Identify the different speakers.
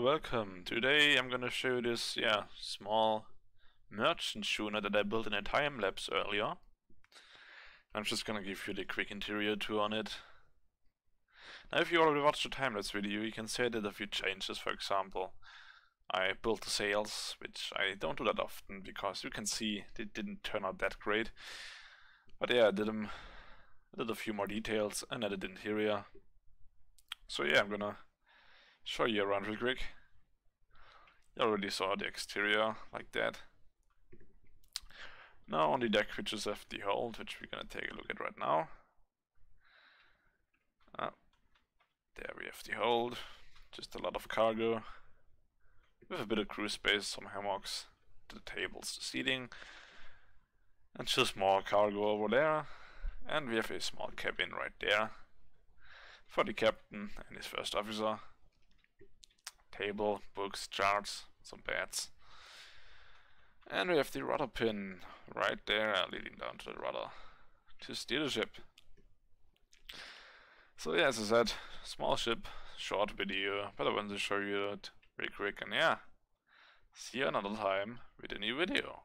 Speaker 1: welcome. Today I'm gonna show this, yeah, small merchant schooner that I built in a time lapse earlier. I'm just gonna give you the quick interior tour on it. Now if you already watched the time lapse video, you can see I did a few changes, for example. I built the sails, which I don't do that often, because you can see they didn't turn out that great. But yeah, I did them, I did a few more details, and added interior. So yeah, I'm gonna show you around real quick. You already saw the exterior like that. Now on the deck we just have the hold, which we're gonna take a look at right now. Ah, there we have the hold, just a lot of cargo, with a bit of crew space, some hammocks, the tables, the seating, and just more cargo over there. And we have a small cabin right there for the captain and his first officer table, books, charts, some beds. And we have the rudder pin right there leading down to the rudder to steer the ship. So yeah, as I said, small ship, short video, but I wanted to show you it real quick and yeah, see you another time with a new video.